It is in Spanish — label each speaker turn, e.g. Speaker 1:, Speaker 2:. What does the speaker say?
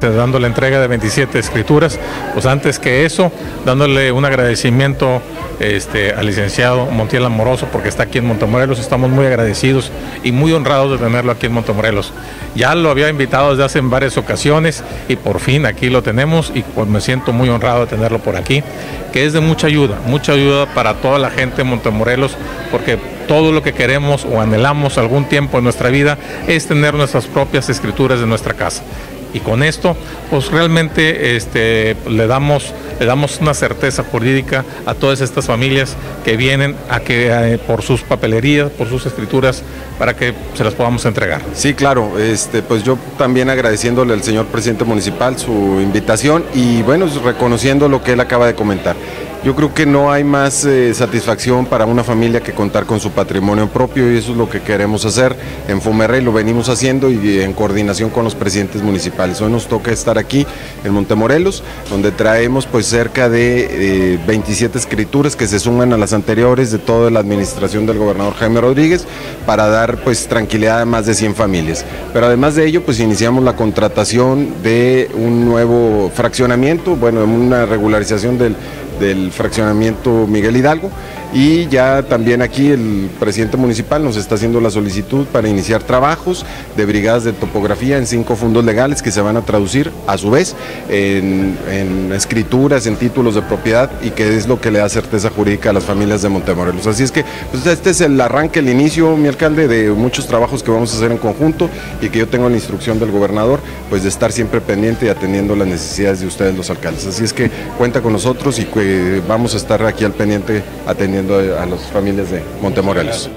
Speaker 1: dando la entrega de 27 escrituras, pues antes que eso, dándole un agradecimiento este, al licenciado Montiel Amoroso porque está aquí en Montemorelos, estamos muy agradecidos y muy honrados de tenerlo aquí en Montemorelos. Ya lo había invitado desde hace varias ocasiones y por fin aquí lo tenemos y pues me siento muy honrado de tenerlo por aquí, que es de mucha ayuda, mucha ayuda para toda la gente de Montemorelos porque todo lo que queremos o anhelamos algún tiempo en nuestra vida es tener nuestras propias escrituras de nuestra casa y con esto pues realmente este, le, damos, le damos una certeza jurídica a todas estas familias que vienen a que eh, por sus papelerías, por sus escrituras, para que se las podamos entregar.
Speaker 2: Sí, claro, este, pues yo también agradeciéndole al señor presidente municipal su invitación y bueno, reconociendo lo que él acaba de comentar. Yo creo que no hay más eh, satisfacción para una familia que contar con su patrimonio propio y eso es lo que queremos hacer en Fumerrey, lo venimos haciendo y en coordinación con los presidentes municipales. Hoy nos toca estar aquí en Montemorelos, donde traemos pues cerca de 27 eh, escrituras que se suman a las anteriores de toda la administración del gobernador Jaime Rodríguez para dar pues tranquilidad a más de 100 familias. Pero además de ello pues iniciamos la contratación de un nuevo fraccionamiento, bueno, una regularización del del fraccionamiento Miguel Hidalgo y ya también aquí el presidente municipal nos está haciendo la solicitud para iniciar trabajos de brigadas de topografía en cinco fondos legales que se van a traducir a su vez en, escrituras, en títulos de propiedad y que es lo que le da certeza jurídica a las familias de Montemorelos. Así es que pues este es el arranque, el inicio, mi alcalde, de muchos trabajos que vamos a hacer en conjunto y que yo tengo la instrucción del gobernador pues de estar siempre pendiente y atendiendo las necesidades de ustedes los alcaldes. Así es que cuenta con nosotros y vamos a estar aquí al pendiente a las familias de Montemorelos.